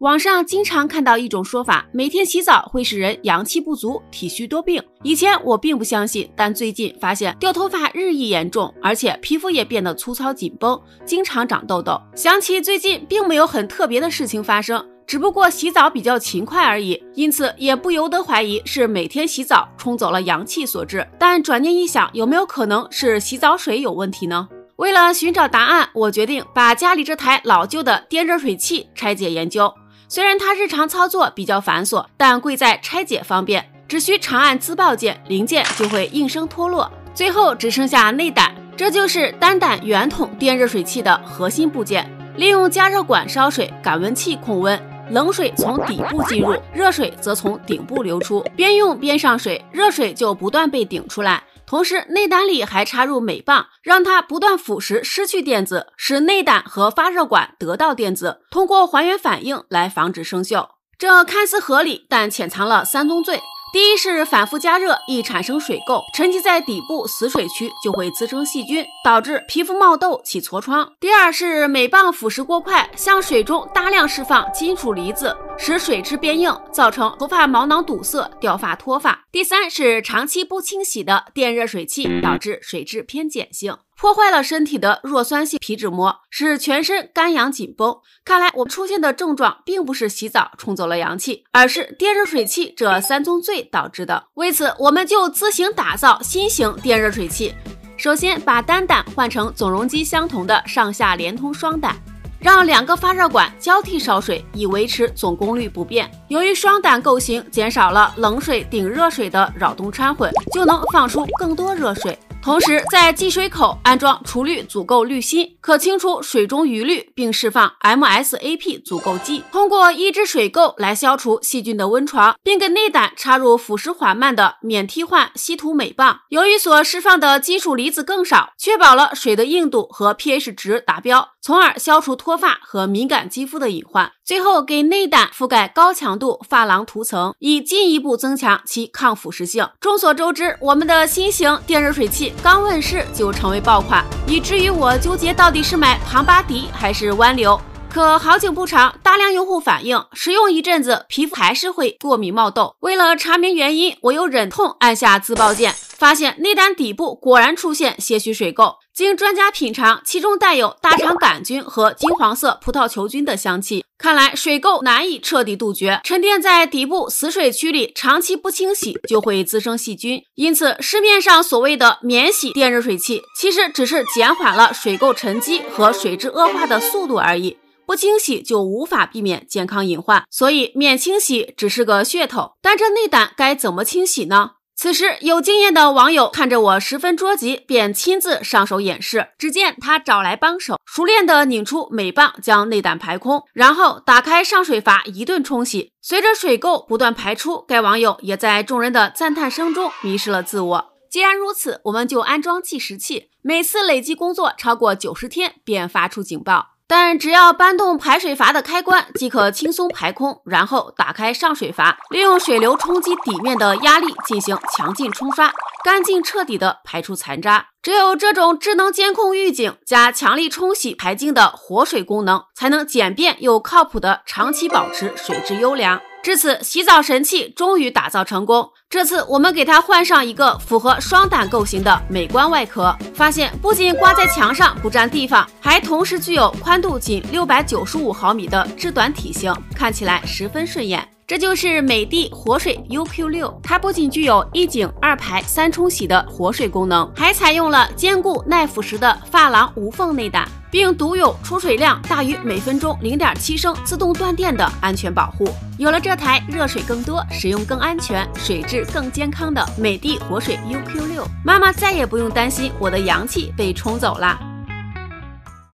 网上经常看到一种说法，每天洗澡会使人阳气不足、体虚多病。以前我并不相信，但最近发现掉头发日益严重，而且皮肤也变得粗糙紧绷，经常长痘痘。想起最近并没有很特别的事情发生，只不过洗澡比较勤快而已，因此也不由得怀疑是每天洗澡冲走了阳气所致。但转念一想，有没有可能是洗澡水有问题呢？为了寻找答案，我决定把家里这台老旧的电热水器拆解研究。虽然它日常操作比较繁琐，但贵在拆解方便，只需长按自爆键，零件就会应声脱落，最后只剩下内胆。这就是单胆圆筒电热水器的核心部件。利用加热管烧水，感温器控温，冷水从底部进入，热水则从顶部流出，边用边上水，热水就不断被顶出来。同时，内胆里还插入镁棒，让它不断腐蚀，失去电子，使内胆和发热管得到电子，通过还原反应来防止生锈。这看似合理，但潜藏了三宗罪。第一是反复加热易产生水垢，沉积在底部死水区就会滋生细菌，导致皮肤冒痘起痤疮。第二是镁棒腐蚀过快，向水中大量释放金属离子，使水质变硬，造成头发毛囊堵塞、掉发脱发。第三是长期不清洗的电热水器，导致水质偏碱性。破坏了身体的弱酸性皮脂膜，使全身肝阳紧绷。看来我出现的症状并不是洗澡冲走了阳气，而是电热水器这三宗罪导致的。为此，我们就自行打造新型电热水器。首先，把单胆换成总容积相同的上下连通双胆，让两个发热管交替烧水，以维持总功率不变。由于双胆构型减少了冷水顶热水的扰动掺混，就能放出更多热水。同时，在进水口安装除氯足垢滤芯，可清除水中余氯，并释放 MSAP 足垢剂，通过抑制水垢来消除细菌的温床，并给内胆插入腐蚀缓慢的免替换稀土镁棒。由于所释放的金属离子更少，确保了水的硬度和 pH 值达标，从而消除脱发和敏感肌肤的隐患。最后，给内胆覆盖高强度发廊涂层，以进一步增强其抗腐蚀性。众所周知，我们的新型电热水器刚问世就成为爆款，以至于我纠结到底是买庞巴迪还是湾流。可好景不长，大量用户反映使用一阵子，皮肤还是会过敏冒痘。为了查明原因，我又忍痛按下自爆键，发现内胆底部果然出现些许水垢。经专家品尝，其中带有大肠杆菌和金黄色葡萄球菌的香气。看来水垢难以彻底杜绝，沉淀在底部死水区里，长期不清洗就会滋生细菌。因此，市面上所谓的免洗电热水器，其实只是减缓了水垢沉积和水质恶化的速度而已。不清洗就无法避免健康隐患，所以免清洗只是个噱头。但这内胆该怎么清洗呢？此时，有经验的网友看着我十分着急，便亲自上手演示。只见他找来帮手，熟练地拧出镁棒，将内胆排空，然后打开上水阀一顿冲洗。随着水垢不断排出，该网友也在众人的赞叹声中迷失了自我。既然如此，我们就安装计时器，每次累计工作超过九十天便发出警报。但只要搬动排水阀的开关，即可轻松排空。然后打开上水阀，利用水流冲击底面的压力进行强劲冲刷，干净彻底的排出残渣。只有这种智能监控预警加强力冲洗排净的活水功能，才能简便又靠谱的长期保持水质优良。至此，洗澡神器终于打造成功。这次我们给它换上一个符合双胆构型的美观外壳，发现不仅挂在墙上不占地方，还同时具有宽度仅六百九十五毫米的至短体型，看起来十分顺眼。这就是美的活水 UQ 六，它不仅具有一井二排三冲洗的活水功能，还采用了坚固耐腐蚀的发廊无缝内胆，并独有出水量大于每分钟零点七升自动断电的安全保护。有了这台热水更多、使用更安全、水质更健康的美的活水 UQ 六，妈妈再也不用担心我的阳气被冲走了。